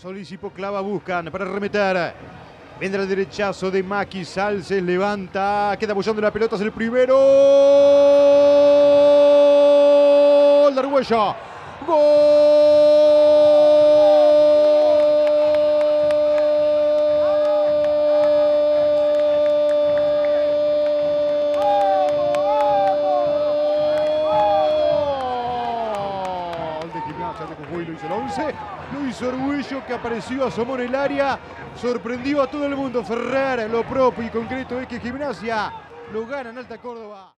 Solícipo clava, buscan para remeter. Vendrá el derechazo de Maki, Salces levanta, queda apoyando la pelota, es el primero. Gol de Argüello. Gol Gimnasia de Jujuy lo hizo el 11. Lo hizo Orgullo que apareció, asomó en el área. Sorprendió a todo el mundo. Ferrer, lo propio y concreto es que Gimnasia lo gana en Alta Córdoba.